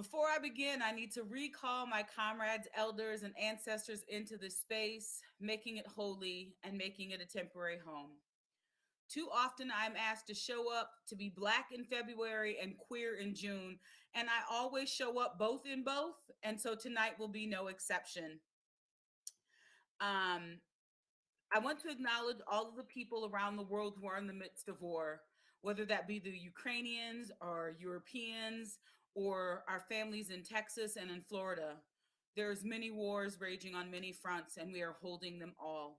Before I begin, I need to recall my comrades, elders, and ancestors into this space, making it holy and making it a temporary home. Too often, I'm asked to show up to be Black in February and queer in June, and I always show up both in both, and so tonight will be no exception. Um, I want to acknowledge all of the people around the world who are in the midst of war, whether that be the Ukrainians or Europeans or our families in Texas and in Florida. There's many wars raging on many fronts, and we are holding them all.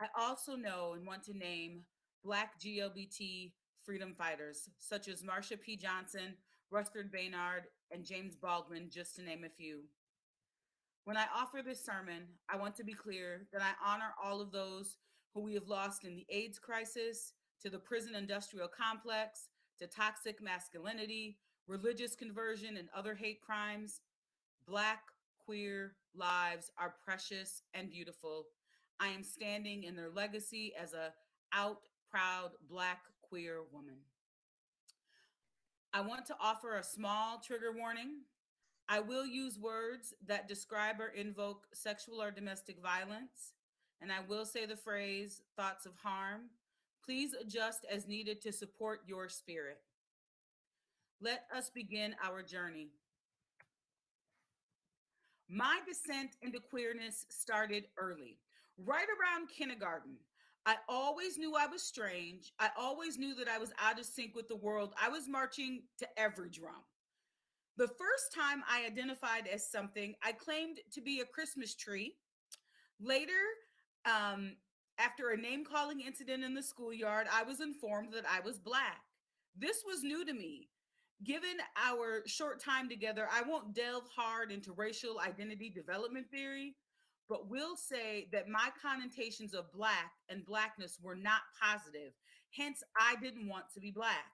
I also know and want to name Black GLBT freedom fighters, such as Marsha P. Johnson, Rutherford Baynard, and James Baldwin, just to name a few. When I offer this sermon, I want to be clear that I honor all of those who we have lost in the AIDS crisis, to the prison industrial complex, to toxic masculinity, religious conversion, and other hate crimes. Black, queer lives are precious and beautiful, I am standing in their legacy as a out proud black queer woman. I want to offer a small trigger warning. I will use words that describe or invoke sexual or domestic violence, and I will say the phrase thoughts of harm. Please adjust as needed to support your spirit. Let us begin our journey. My descent into queerness started early right around kindergarten. I always knew I was strange. I always knew that I was out of sync with the world. I was marching to every drum. The first time I identified as something, I claimed to be a Christmas tree. Later, um, after a name calling incident in the schoolyard, I was informed that I was Black. This was new to me. Given our short time together, I won't delve hard into racial identity development theory, but will say that my connotations of black and blackness were not positive. Hence, I didn't want to be black.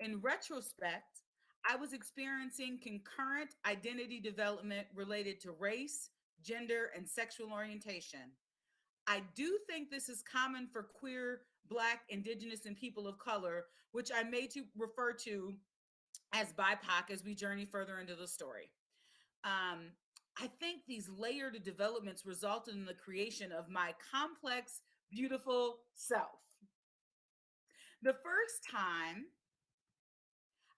In retrospect, I was experiencing concurrent identity development related to race, gender, and sexual orientation. I do think this is common for queer, Black, Indigenous, and people of color, which I may to refer to as BIPOC as we journey further into the story. Um, I think these layered developments resulted in the creation of my complex, beautiful self. The first time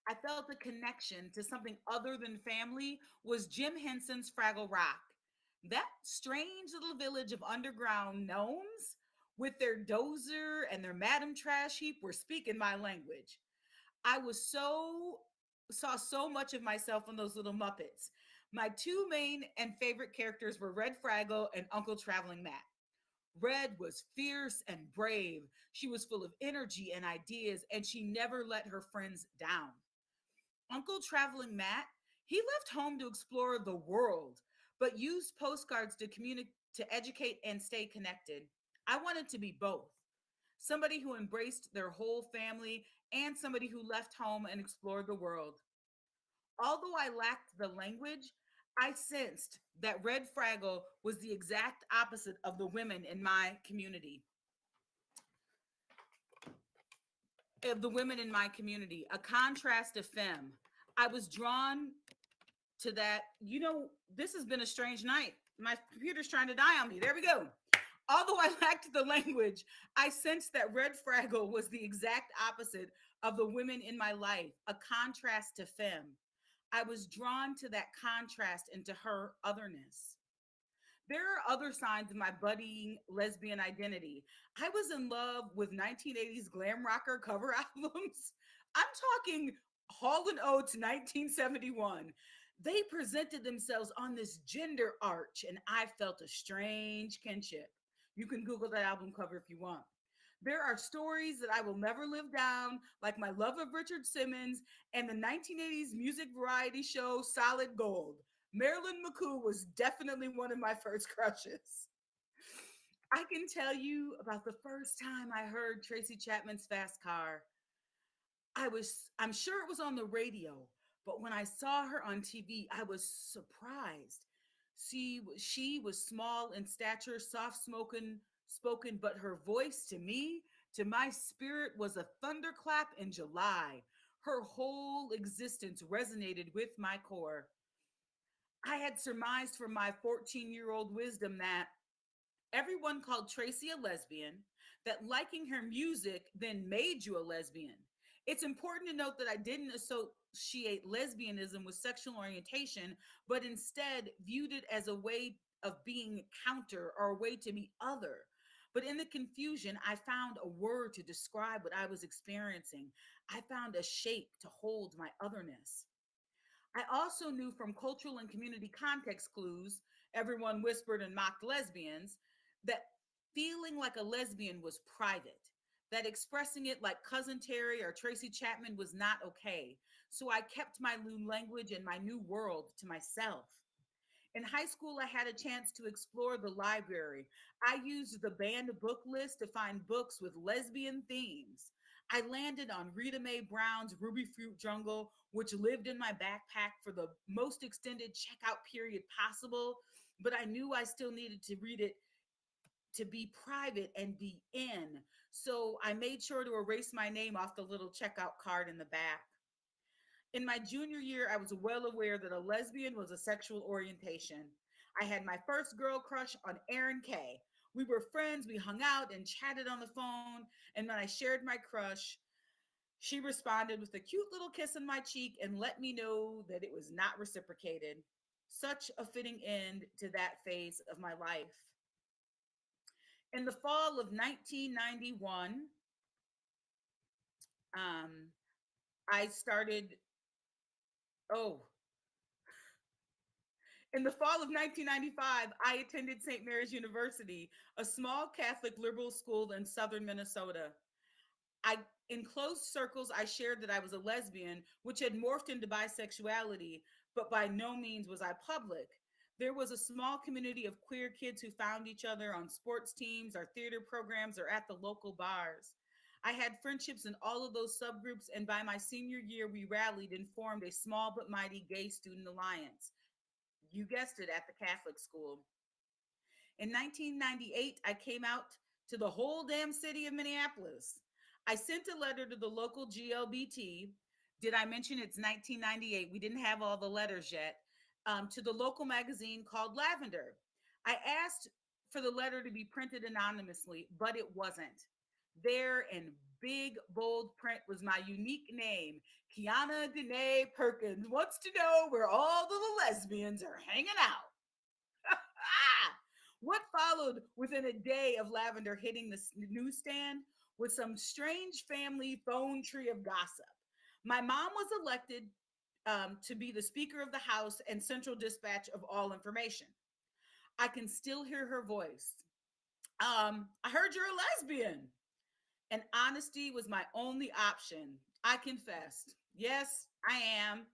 I felt a connection to something other than family was Jim Henson's Fraggle Rock. That strange little village of underground gnomes with their dozer and their madam trash heap were speaking my language. I was so saw so much of myself in those little muppets. My two main and favorite characters were Red Fraggle and Uncle Traveling Matt. Red was fierce and brave. She was full of energy and ideas, and she never let her friends down. Uncle Traveling Matt, he left home to explore the world, but used postcards to communicate, to educate and stay connected. I wanted to be both somebody who embraced their whole family and somebody who left home and explored the world. Although I lacked the language, I sensed that Red Fraggle was the exact opposite of the women in my community. Of the women in my community, a contrast of femme. I was drawn to that. You know, this has been a strange night. My computer's trying to die on me. There we go. Although I lacked the language, I sensed that Red Fraggle was the exact opposite of the women in my life, a contrast to femme. I was drawn to that contrast and to her otherness. There are other signs of my budding lesbian identity. I was in love with 1980s glam rocker cover albums. I'm talking Hall and Oates 1971. They presented themselves on this gender arch, and I felt a strange kinship. You can Google that album cover if you want. There are stories that I will never live down, like my love of Richard Simmons and the 1980s music variety show Solid Gold. Marilyn McCoo was definitely one of my first crushes. I can tell you about the first time I heard Tracy Chapman's Fast Car. I was, I'm sure it was on the radio, but when I saw her on TV, I was surprised. She, she was small in stature, soft spoken, spoken, but her voice to me, to my spirit, was a thunderclap in July. Her whole existence resonated with my core. I had surmised from my 14 year old wisdom that everyone called Tracy a lesbian, that liking her music then made you a lesbian. It's important to note that I didn't associate lesbianism with sexual orientation, but instead viewed it as a way of being counter or a way to be other. But in the confusion, I found a word to describe what I was experiencing. I found a shape to hold my otherness. I also knew from cultural and community context clues, everyone whispered and mocked lesbians, that feeling like a lesbian was private, that expressing it like Cousin Terry or Tracy Chapman was not okay. So I kept my new language and my new world to myself. In high school, I had a chance to explore the library. I used the banned book list to find books with lesbian themes. I landed on Rita Mae Brown's Rubyfruit Jungle, which lived in my backpack for the most extended checkout period possible, but I knew I still needed to read it to be private and be in. So I made sure to erase my name off the little checkout card in the back. In my junior year, I was well aware that a lesbian was a sexual orientation. I had my first girl crush on Erin Kay. We were friends, we hung out and chatted on the phone. And when I shared my crush, she responded with a cute little kiss on my cheek and let me know that it was not reciprocated. Such a fitting end to that phase of my life. In the fall of 1991, um, I started Oh. In the fall of 1995, I attended St. Mary's University, a small Catholic liberal school in southern Minnesota. I in closed circles, I shared that I was a lesbian, which had morphed into bisexuality, but by no means was I public. There was a small community of queer kids who found each other on sports teams or theater programs or at the local bars. I had friendships in all of those subgroups, and by my senior year, we rallied and formed a small but mighty gay student alliance. You guessed it, at the Catholic school. In 1998, I came out to the whole damn city of Minneapolis. I sent a letter to the local GLBT. Did I mention it's 1998? We didn't have all the letters yet. Um, to the local magazine called Lavender. I asked for the letter to be printed anonymously, but it wasn't. There in big bold print was my unique name, QuianaDenae Perkins. Wants to know where all the lesbians are hanging out. what followed within a day of Lavender hitting the newsstand was some strange family phone tree of gossip. My mom was elected um, to be the Speaker of the House and central dispatch of all information. I can still hear her voice. Um, I heard you're a lesbian and honesty was my only option. I confessed, yes, I am.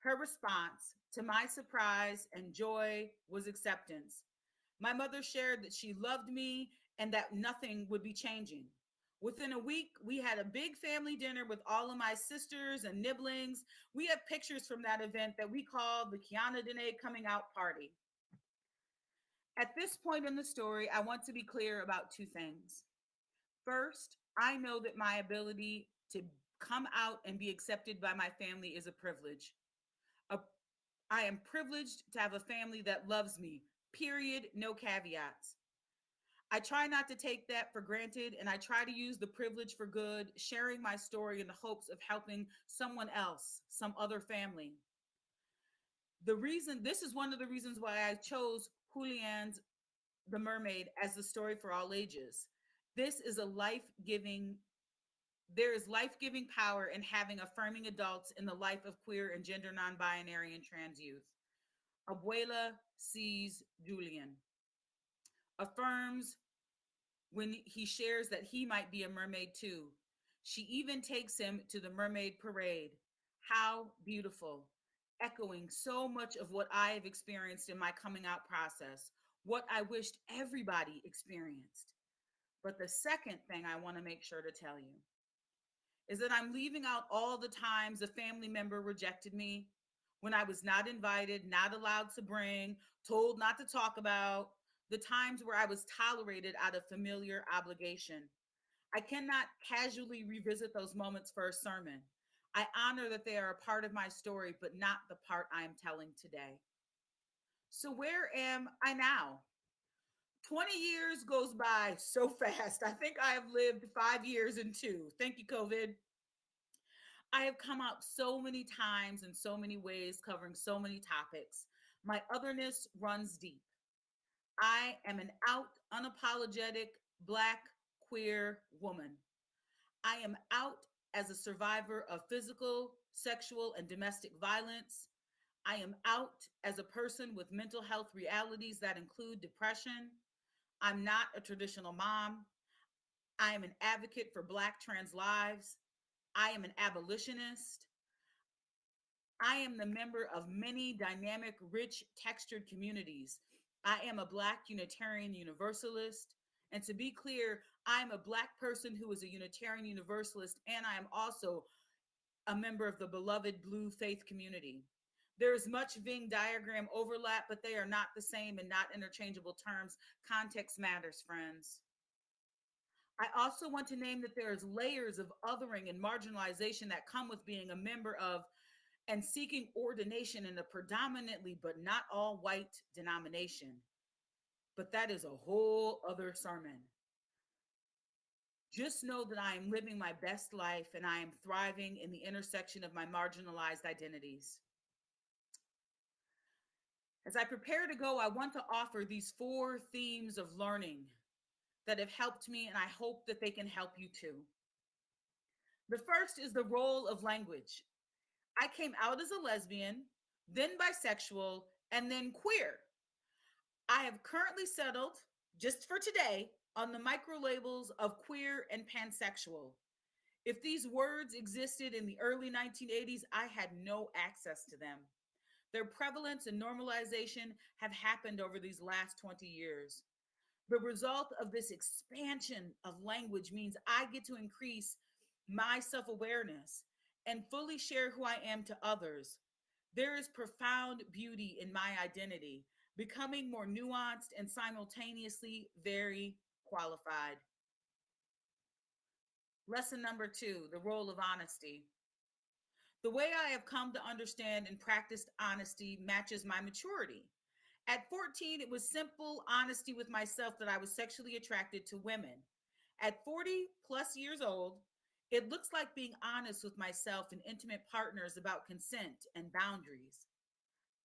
Her response, to my surprise and joy, was acceptance. My mother shared that she loved me and that nothing would be changing. Within a week, we had a big family dinner with all of my sisters and nibblings. We have pictures from that event that we called the QuianaDenae coming out party. At this point in the story, I want to be clear about two things. First, I know that my ability to come out and be accepted by my family is a privilege. A, I am privileged to have a family that loves me, period, no caveats. I try not to take that for granted and I try to use the privilege for good, sharing my story in the hopes of helping someone else, some other family. The reason, this is one of the reasons why I chose Julian's The Mermaid as the story for all ages. This is a life giving, there is life giving power in having affirming adults in the life of queer and gender non binary and trans youth. Abuela sees Julian, affirms when he shares that he might be a mermaid too. She even takes him to the mermaid parade. How beautiful, echoing so much of what I have experienced in my coming out process, what I wished everybody experienced. But the second thing I want to make sure to tell you is that I'm leaving out all the times a family member rejected me when I was not invited, not allowed to bring, told not to talk about, the times where I was tolerated out of familiar obligation. I cannot casually revisit those moments for a sermon. I honor that they are a part of my story, but not the part I am telling today. So, where am I now? 20 years goes by so fast. I think I have lived five years and two. Thank you, COVID. I have come out so many times in so many ways, covering so many topics. My otherness runs deep. I am an out, unapologetic Black queer woman. I am out as a survivor of physical, sexual, and domestic violence. I am out as a person with mental health realities that include depression. I'm not a traditional mom. I am an advocate for Black trans lives. I am an abolitionist. I am the member of many dynamic, rich, textured communities. I am a Black Unitarian Universalist. And to be clear, I'm a Black person who is a Unitarian Universalist, and I am also a member of the beloved BLUU faith community. There is much Venn diagram overlap, but they are not the same and not interchangeable terms. Context matters, friends. I also want to name that there's layers of othering and marginalization that come with being a member of and seeking ordination in a predominantly but not all white denomination. But that is a whole other sermon. Just know that I am living my best life and I am thriving in the intersection of my marginalized identities. As I prepare to go, I want to offer these four themes of learning that have helped me, and I hope that they can help you too. The first is the role of language. I came out as a lesbian, then bisexual, and then queer. I have currently settled, just for today, on the micro labels of queer and pansexual. If these words existed in the early 1980s, I had no access to them. Their prevalence and normalization have happened over these last 20 years. The result of this expansion of language means I get to increase my self awareness and fully share who I am to others. There is profound beauty in my identity, becoming more nuanced and simultaneously very qualified. Lesson number two the role of honesty. The way I have come to understand and practiced honesty matches my maturity. At 14, it was simple honesty with myself that I was sexually attracted to women. At 40 plus years old, it looks like being honest with myself and intimate partners about consent and boundaries.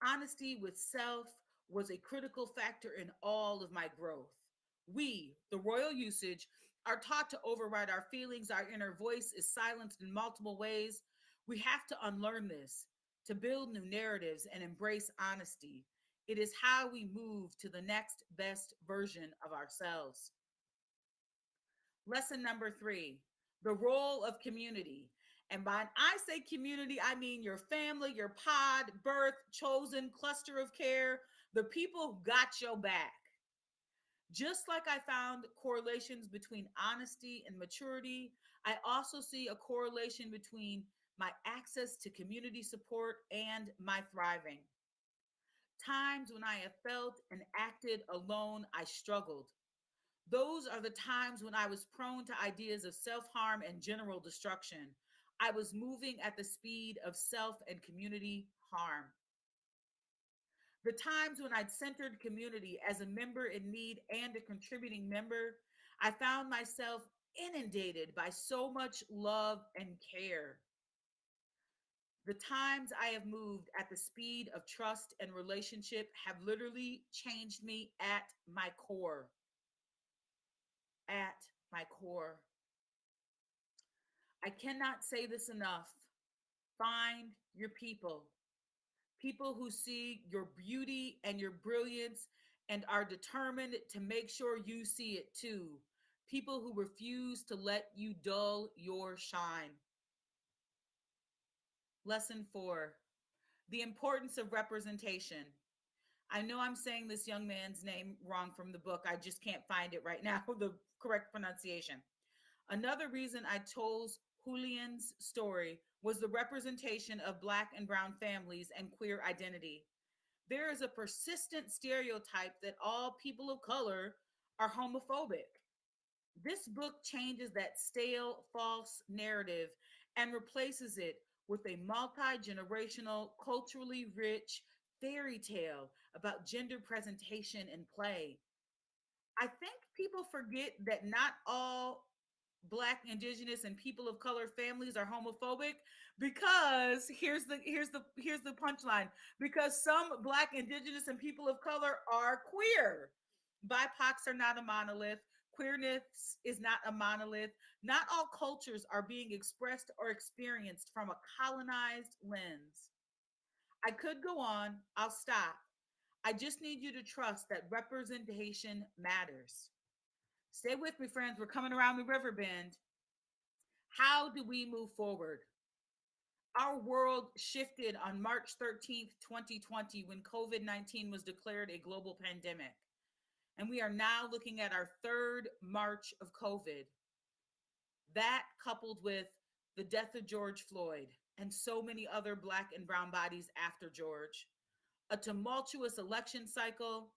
Honesty with self was a critical factor in all of my growth. We, the royal usage, are taught to override our feelings. Our inner voice is silenced in multiple ways. We have to unlearn this to build new narratives and embrace honesty. It is how we move to the next best version of ourselves. Lesson number three the role of community. And by I say community, I mean your family, your pod, birth, chosen, cluster of care, the people who got your back. Just like I found correlations between honesty and maturity, I also see a correlation between my access to community support and my thriving. Times when I have felt and acted alone, I struggled. Those are the times when I was prone to ideas of self harm and general destruction. I was moving at the speed of self and community harm. The times when I'd centered community as a member in need and a contributing member, I found myself inundated by so much love and care. The times I have moved at the speed of trust and relationship have literally changed me at my core at my core. I cannot say this enough. Find your people, people who see your beauty and your brilliance and are determined to make sure you see it too. People who refuse to let you dull your shine. Lesson four the importance of representation. I know I'm saying this young man's name wrong from the book. I just can't find it right now, the correct pronunciation. Another reason I chose Julian's story was the representation of Black and Brown families and queer identity. There is a persistent stereotype that all people of color are homophobic. This book changes that stale, false narrative and replaces it with a multi generational, culturally rich fairy tale about gender presentation and play. I think people forget that not all black indigenous and people of color families are homophobic because here's the here's the here's the punchline. Because some black indigenous and people of color are queer. Bipocs are not a monolith queerness is not a monolith not all cultures are being expressed or experienced from a colonized lens i could go on i'll stop i just need you to trust that representation matters Stay with me, friends. We're coming around the river bend. How do we move forward? Our world shifted on March 13th, 2020, when COVID 19 was declared a global pandemic. And we are now looking at our third March of COVID. That coupled with the death of George Floyd and so many other Black and Brown bodies after George, a tumultuous election cycle,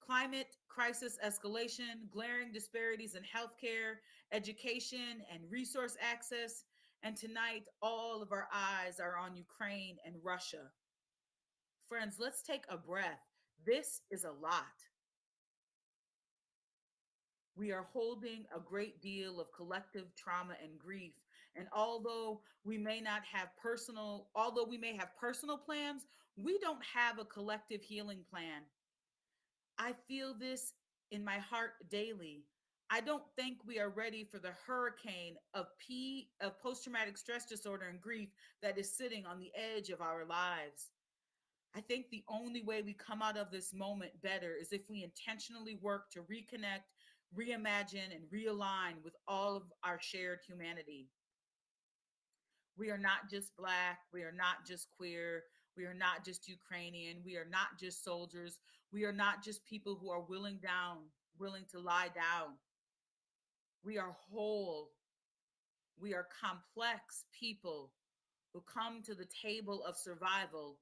climate crisis escalation, glaring disparities in healthcare, education, and resource access. And tonight, all of our eyes are on Ukraine and Russia. Friends, let's take a breath. This is a lot. We are holding a great deal of collective trauma and grief. And although we may not have personal, although we may have personal plans, we don't have a collective healing plan. I feel this in my heart daily. I don't think we are ready for the hurricane of P of post-traumatic stress disorder and grief that is sitting on the edge of our lives. I think the only way we come out of this moment better is if we intentionally work to reconnect, reimagine, and realign with all of our shared humanity. We are not just Black, we are not just queer, we are not just Ukrainian. We are not just soldiers. We are not just people who are willing down, willing to lie down. We are whole. We are complex people who come to the table of survival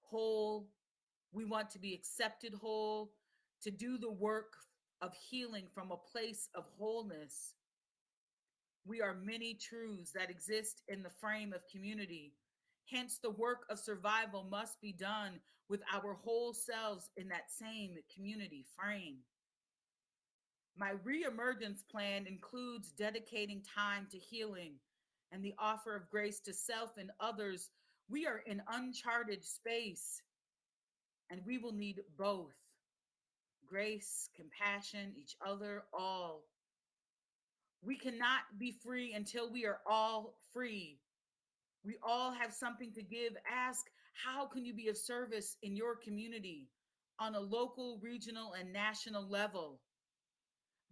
whole. We want to be accepted whole, to do the work of healing from a place of wholeness. We are many truths that exist in the frame of community Hence, the work of survival must be done with our whole selves in that same community frame. My reemergence plan includes dedicating time to healing and the offer of grace to self and others. We are in uncharted space, and we will need both grace, compassion, each other, all. We cannot be free until we are all free. We all have something to give. Ask, how can you be of service in your community on a local, regional, and national level?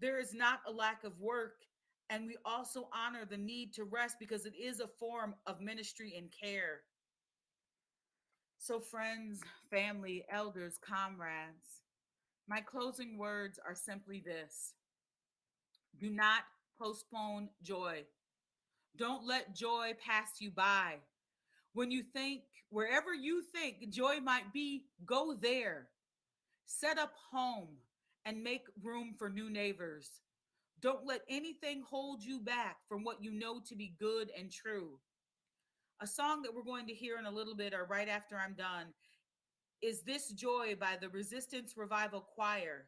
There is not a lack of work, and we also honor the need to rest because it is a form of ministry and care. So, friends, family, elders, comrades, my closing words are simply this do not postpone joy. Don't let joy pass you by. When you think, wherever you think joy might be, go there. Set up home and make room for new neighbors. Don't let anything hold you back from what you know to be good and true. A song that we're going to hear in a little bit or right after I'm done is This Joy by the Resistance Revival Choir.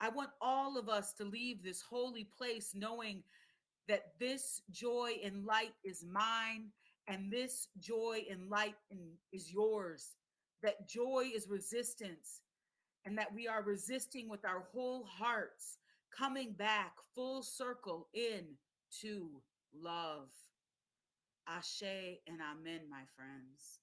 I want all of us to leave this holy place knowing that this joy and light is mine and this joy and light is yours that joy is resistance and that we are resisting with our whole hearts coming back full circle in to love ashe and amen my friends